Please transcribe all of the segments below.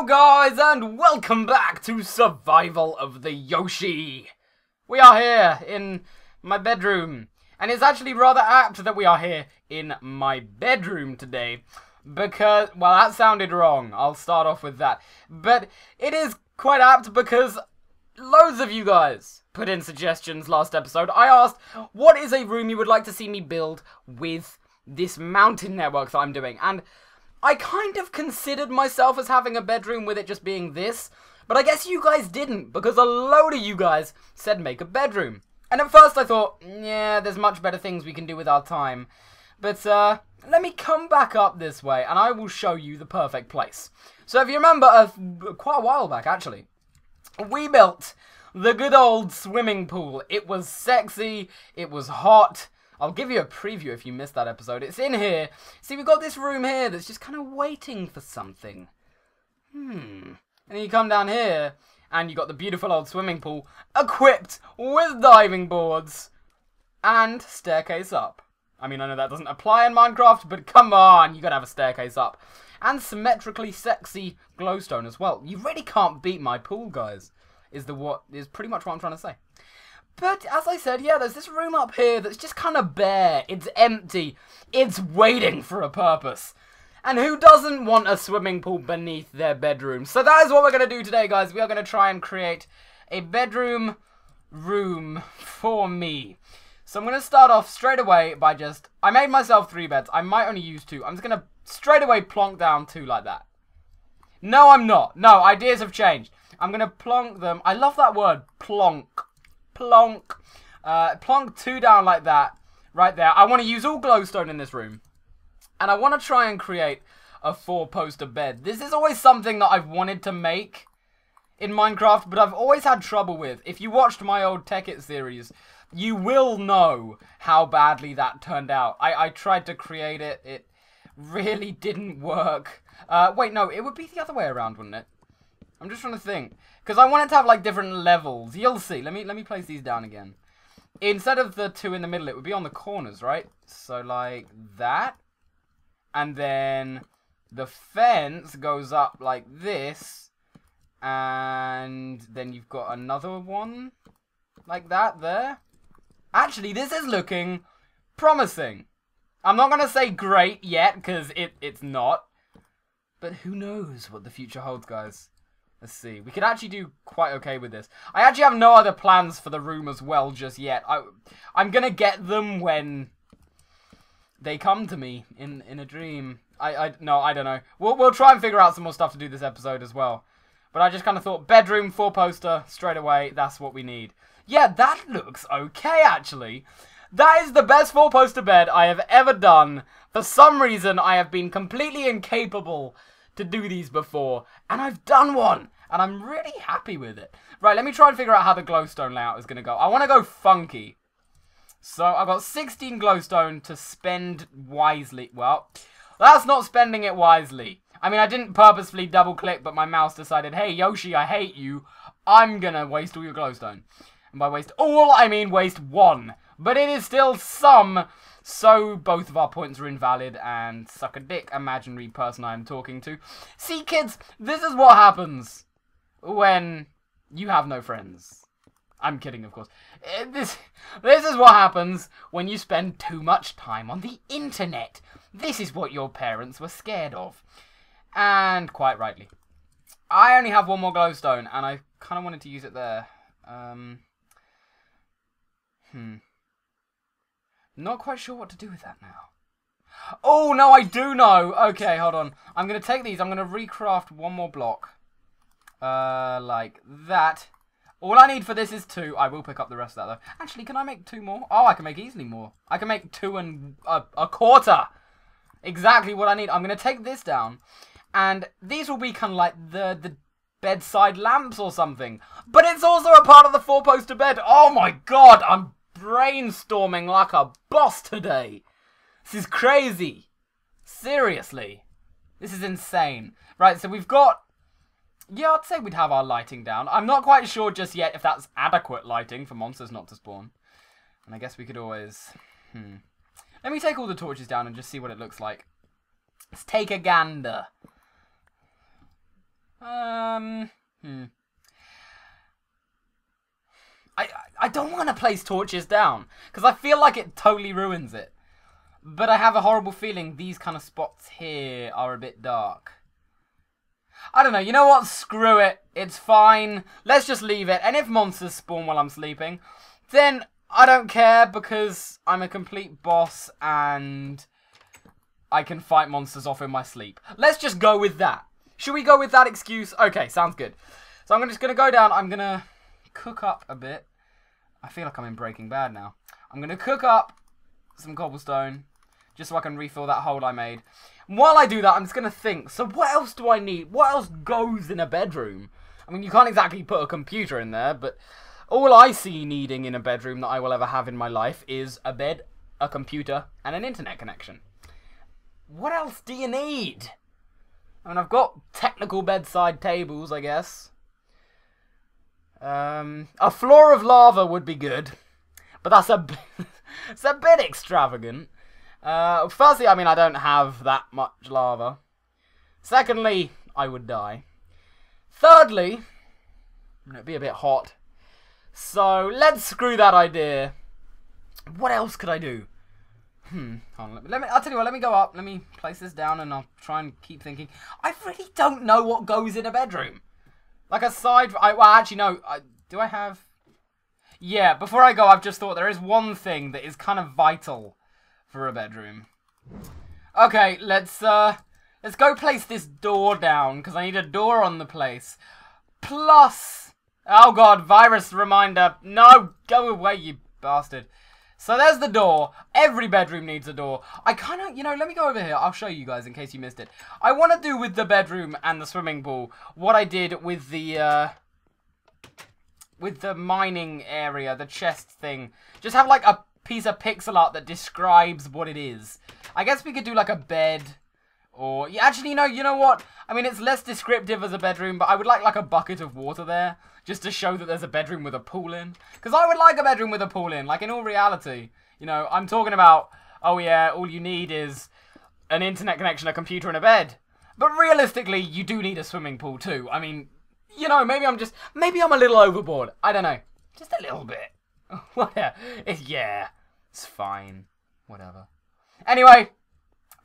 Hello guys and welcome back to Survival of the Yoshi. We are here in my bedroom and it's actually rather apt that we are here in my bedroom today because, well that sounded wrong, I'll start off with that. But it is quite apt because loads of you guys put in suggestions last episode. I asked, what is a room you would like to see me build with this mountain network that I'm doing? And I kind of considered myself as having a bedroom with it just being this, but I guess you guys didn't, because a load of you guys said make a bedroom. And at first I thought, yeah, there's much better things we can do with our time. But, uh, let me come back up this way, and I will show you the perfect place. So if you remember, uh, quite a while back, actually, we built the good old swimming pool. It was sexy, it was hot, I'll give you a preview if you missed that episode. It's in here. See, we've got this room here that's just kind of waiting for something. Hmm. And then you come down here, and you got the beautiful old swimming pool equipped with diving boards and staircase up. I mean, I know that doesn't apply in Minecraft, but come on, you gotta have a staircase up. And symmetrically sexy glowstone as well. You really can't beat my pool, guys. Is the what is pretty much what I'm trying to say. But as I said, yeah, there's this room up here that's just kind of bare. It's empty. It's waiting for a purpose. And who doesn't want a swimming pool beneath their bedroom? So that is what we're going to do today, guys. We are going to try and create a bedroom room for me. So I'm going to start off straight away by just... I made myself three beds. I might only use two. I'm just going to straight away plonk down two like that. No, I'm not. No, ideas have changed. I'm going to plonk them. I love that word, plonk plonk. Uh, plonk two down like that, right there. I want to use all glowstone in this room. And I want to try and create a four-poster bed. This is always something that I've wanted to make in Minecraft, but I've always had trouble with. If you watched my old Tekkit series, you will know how badly that turned out. I, I tried to create it. It really didn't work. Uh, wait, no, it would be the other way around, wouldn't it? I'm just trying to think. Because I want it to have, like, different levels. You'll see. Let me, let me place these down again. Instead of the two in the middle, it would be on the corners, right? So, like, that. And then the fence goes up like this. And then you've got another one like that there. Actually, this is looking promising. I'm not going to say great yet, because it, it's not. But who knows what the future holds, guys. Let's see. We could actually do quite okay with this. I actually have no other plans for the room as well just yet. I, I'm going to get them when they come to me in, in a dream. I, I, no, I don't know. We'll, we'll try and figure out some more stuff to do this episode as well. But I just kind of thought, bedroom, four poster, straight away, that's what we need. Yeah, that looks okay, actually. That is the best four poster bed I have ever done. For some reason, I have been completely incapable to do these before, and I've done one, and I'm really happy with it. Right, let me try and figure out how the glowstone layout is going to go. I want to go funky. So I've got 16 glowstone to spend wisely. Well, that's not spending it wisely. I mean, I didn't purposefully double click, but my mouse decided, hey, Yoshi, I hate you. I'm going to waste all your glowstone. And by waste all, I mean waste one. But it is still some so both of our points are invalid and suck a dick, imaginary person I'm talking to. See, kids, this is what happens when you have no friends. I'm kidding, of course. Eh, this, this is what happens when you spend too much time on the internet. This is what your parents were scared of. And quite rightly. I only have one more glowstone, and I kind of wanted to use it there. Um, hmm. Not quite sure what to do with that now. Oh, no, I do know. Okay, hold on. I'm going to take these. I'm going to recraft one more block. Uh, like that. All I need for this is two. I will pick up the rest of that, though. Actually, can I make two more? Oh, I can make easily more. I can make two and a, a quarter. Exactly what I need. I'm going to take this down. And these will be kind of like the, the bedside lamps or something. But it's also a part of the four-poster bed. Oh, my God. I'm brainstorming like a boss today. This is crazy. Seriously. This is insane. Right, so we've got... Yeah, I'd say we'd have our lighting down. I'm not quite sure just yet if that's adequate lighting for monsters not to spawn. And I guess we could always... Hmm. Let me take all the torches down and just see what it looks like. Let's take a gander. Um, hmm. I I don't want to place torches down because I feel like it totally ruins it. But I have a horrible feeling these kind of spots here are a bit dark. I don't know. You know what? Screw it. It's fine. Let's just leave it. And if monsters spawn while I'm sleeping, then I don't care because I'm a complete boss and I can fight monsters off in my sleep. Let's just go with that. Should we go with that excuse? Okay, sounds good. So I'm just going to go down. I'm going to cook up a bit. I feel like I'm in Breaking Bad now. I'm going to cook up some cobblestone just so I can refill that hole I made. And while I do that, I'm just going to think, so what else do I need? What else goes in a bedroom? I mean, you can't exactly put a computer in there, but all I see needing in a bedroom that I will ever have in my life is a bed, a computer, and an internet connection. What else do you need? I mean, I've got technical bedside tables, I guess. Um, a floor of lava would be good, but that's a it's a bit extravagant. Uh, firstly, I mean, I don't have that much lava. Secondly, I would die. Thirdly, it'd be a bit hot. So let's screw that idea. What else could I do? Hmm. On, let, me, let me. I'll tell you what. Let me go up. Let me place this down, and I'll try and keep thinking. I really don't know what goes in a bedroom. Like aside, I well actually no. I, do I have? Yeah. Before I go, I've just thought there is one thing that is kind of vital for a bedroom. Okay, let's uh, let's go place this door down because I need a door on the place. Plus, oh god, virus reminder. No, go away, you bastard. So there's the door. Every bedroom needs a door. I kind of, you know, let me go over here. I'll show you guys in case you missed it. I want to do with the bedroom and the swimming pool what I did with the, uh, with the mining area, the chest thing. Just have like a piece of pixel art that describes what it is. I guess we could do like a bed or, yeah, actually, know, you know what? I mean, it's less descriptive as a bedroom, but I would like like a bucket of water there just to show that there's a bedroom with a pool in. Because I would like a bedroom with a pool in. Like, in all reality, you know, I'm talking about, oh yeah, all you need is an internet connection, a computer, and a bed. But realistically, you do need a swimming pool too. I mean, you know, maybe I'm just, maybe I'm a little overboard. I don't know. Just a little bit. Yeah, it's fine. Whatever. Anyway,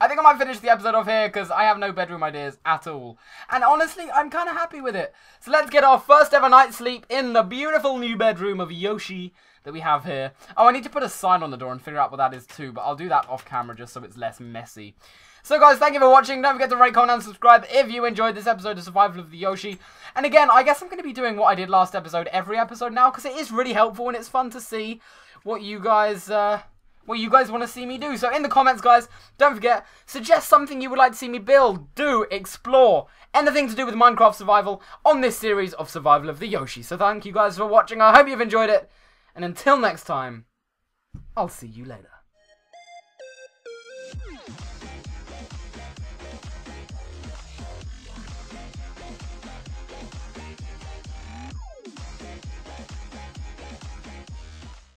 I think I might finish the episode off here because I have no bedroom ideas at all. And honestly, I'm kind of happy with it. So let's get our first ever night's sleep in the beautiful new bedroom of Yoshi that we have here. Oh, I need to put a sign on the door and figure out what that is too, but I'll do that off camera just so it's less messy. So guys, thank you for watching. Don't forget to rate, comment, and subscribe if you enjoyed this episode of Survival of the Yoshi. And again, I guess I'm going to be doing what I did last episode every episode now because it is really helpful and it's fun to see what you guys... Uh, what you guys want to see me do. So in the comments, guys, don't forget, suggest something you would like to see me build, do, explore, anything to do with Minecraft survival on this series of Survival of the Yoshi. So thank you guys for watching. I hope you've enjoyed it. And until next time, I'll see you later.